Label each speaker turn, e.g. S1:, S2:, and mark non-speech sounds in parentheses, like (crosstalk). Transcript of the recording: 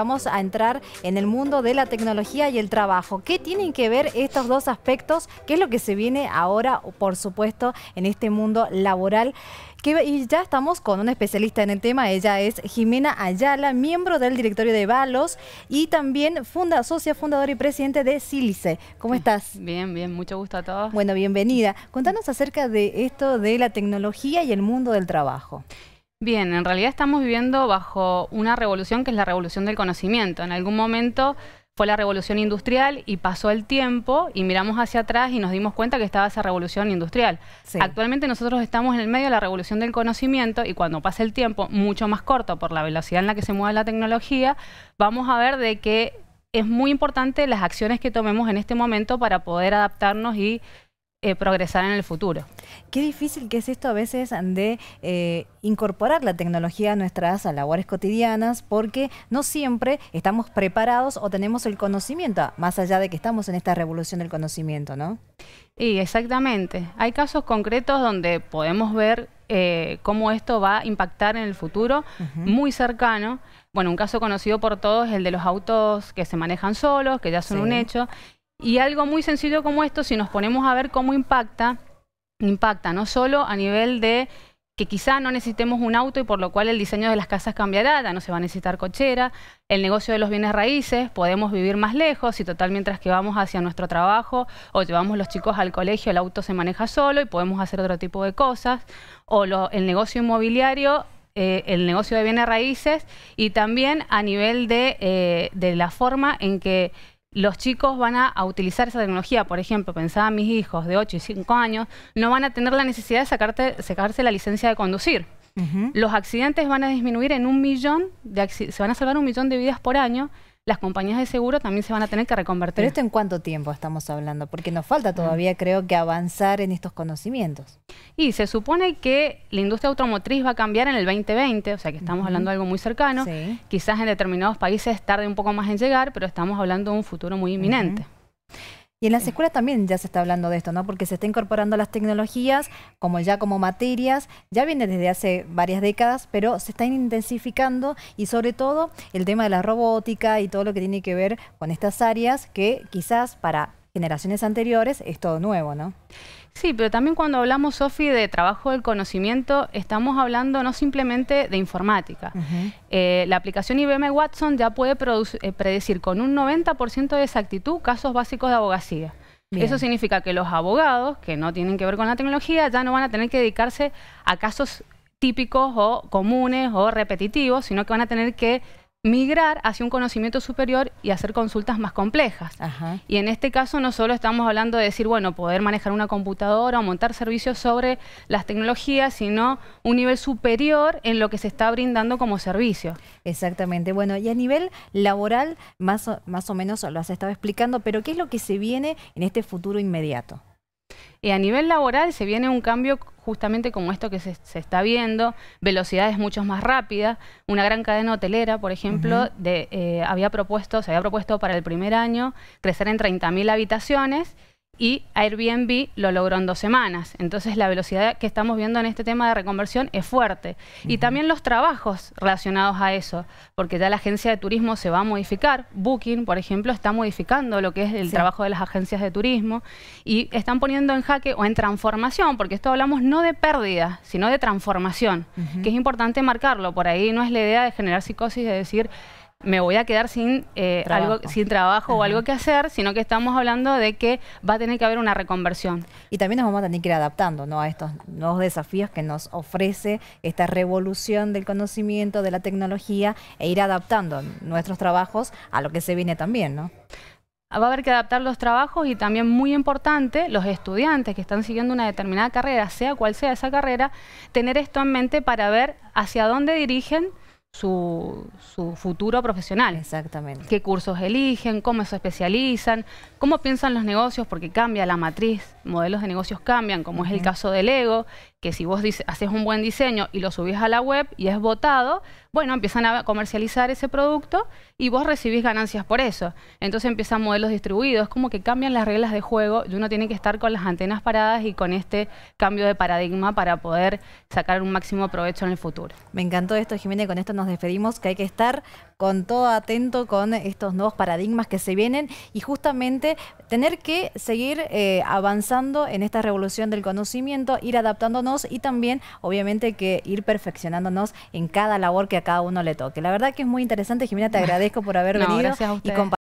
S1: Vamos a entrar en el mundo de la tecnología y el trabajo. ¿Qué tienen que ver estos dos aspectos? ¿Qué es lo que se viene ahora, por supuesto, en este mundo laboral? y ya estamos con una especialista en el tema, ella es Jimena Ayala, miembro del directorio de Valos y también funda, socia fundadora y presidente de Sílice. ¿Cómo estás? (laughs)
S2: Bien, bien, mucho gusto a todos.
S1: Bueno, bienvenida. Contanos acerca de esto de la tecnología y el mundo del trabajo.
S2: Bien, en realidad estamos viviendo bajo una revolución que es la revolución del conocimiento. En algún momento fue la revolución industrial y pasó el tiempo y miramos hacia atrás y nos dimos cuenta que estaba esa revolución industrial. Actualmente nosotros estamos en el medio de la revolución del conocimiento y cuando pase el tiempo, mucho más corto por la velocidad en la que se mueve la tecnología, vamos a ver de que es muy importante las acciones que tomemos en este momento para poder adaptarnos y eh, progresar en el futuro.
S1: Qué difícil que es esto a veces de eh, incorporar la tecnología a nuestras labores cotidianas porque no siempre estamos preparados o tenemos el conocimiento, más allá de que estamos en esta revolución del conocimiento, ¿no?
S2: Y exactamente. Hay casos concretos donde podemos ver eh, cómo esto va a impactar en el futuro, muy cercano. Bueno, un caso conocido por todos es el de los autos que se manejan solos, que ya son un hecho, y algo muy sencillo como esto, si nos ponemos a ver cómo impacta, impacta no solo a nivel de que quizá no necesitemos un auto y por lo cual el diseño de las casas cambiará, ya no se va a necesitar cochera, el negocio de los bienes raíces, podemos vivir más lejos y total mientras que vamos hacia nuestro trabajo o llevamos los chicos al colegio, el auto se maneja solo y podemos hacer otro tipo de cosas, o el negocio inmobiliario eh, el negocio de bienes raíces y también a nivel de, eh, de la forma en que los chicos van a, utilizar esa tecnología. Por ejemplo, pensaba mis hijos de 8 y 5 años, no van a tener la necesidad de sacarse la licencia de conducir. Los accidentes van a disminuir en un millón, de, se van a salvar un millón de vidas por año las compañías de seguro también se van a tener que reconvertir.
S1: ¿Pero esto en cuánto tiempo estamos hablando? Porque nos falta todavía, creo que, avanzar en estos conocimientos.
S2: Y se supone que la industria automotriz va a cambiar en el 2020, o sea que estamos hablando de algo muy cercano. Quizás en determinados países tarde un poco más en llegar, pero estamos hablando de un futuro muy inminente.
S1: Y en las escuelas también ya se está hablando de esto, ¿no? Porque se está incorporando las tecnologías como ya como materias, ya viene desde hace varias décadas, pero se está intensificando y sobre todo el tema de la robótica y todo lo que tiene que ver con estas áreas que quizás para generaciones anteriores es todo nuevo, ¿no?
S2: Sí, pero también cuando hablamos, Sofi, de trabajo del conocimiento, estamos hablando no simplemente de informática. Eh, la aplicación IBM Watson ya puede eh, predecir con un 90% de exactitud casos básicos de abogacía. Eso significa que los abogados, que no tienen que ver con la tecnología, ya no van a tener que dedicarse a casos típicos o comunes o repetitivos, sino que van a tener que migrar hacia un conocimiento superior y hacer consultas más complejas. Y en este caso no solo estamos hablando de decir, bueno, poder manejar una computadora o montar servicios sobre las tecnologías, sino un nivel superior en lo que se está brindando como servicio.
S1: Exactamente. Bueno, y a nivel laboral, más o, más o menos lo has estado explicando, pero ¿qué es lo que se viene en este futuro inmediato?
S2: Y a nivel laboral se viene un cambio justamente como esto que se, está viendo, velocidades mucho más rápidas. Una gran cadena hotelera, por ejemplo, de, eh, había propuesto, se había propuesto para el primer año crecer en 30.000 habitaciones y Airbnb lo logró en dos semanas. Entonces la velocidad que estamos viendo en este tema de reconversión es fuerte. Y también los trabajos relacionados a eso, porque ya la agencia de turismo se va a modificar. Booking, por ejemplo, está modificando lo que es el trabajo de las agencias de turismo y están poniendo en jaque o en transformación, porque esto hablamos no de pérdida, sino de transformación, que es importante marcarlo. Por ahí no es la idea de generar psicosis de decir me voy a quedar sin, eh, trabajo. Algo, sin trabajo o algo que hacer, sino que estamos hablando de que va a tener que haber una reconversión.
S1: Y también nos vamos a tener que ir adaptando ¿no? a estos nuevos desafíos que nos ofrece esta revolución del conocimiento, de la tecnología, e ir adaptando nuestros trabajos a lo que se viene también, ¿no?
S2: Va a haber que adaptar los trabajos y también muy importante, los estudiantes que están siguiendo una determinada carrera, sea cual sea esa carrera, tener esto en mente para ver hacia dónde dirigen su, su, futuro profesional.
S1: Exactamente.
S2: Qué cursos eligen, cómo se especializan, cómo piensan los negocios, porque cambia la matriz, modelos de negocios cambian, como es el caso del Ego, que si vos haces un buen diseño y lo subís a la web y es votado, bueno, empiezan a comercializar ese producto y vos recibís ganancias por eso. Entonces empiezan modelos distribuidos, como que cambian las reglas de juego y uno tiene que estar con las antenas paradas y con este cambio de paradigma para poder sacar un máximo provecho en el futuro.
S1: Me encantó esto, Jiménez, con esto nos despedimos, que hay que estar con todo atento con estos nuevos paradigmas que se vienen y justamente tener que seguir eh, avanzando en esta revolución del conocimiento, ir adaptándonos y también obviamente que ir perfeccionándonos en cada labor que a cada uno le toque. La verdad que es muy interesante, Jimena, te agradezco por haber venido y compartido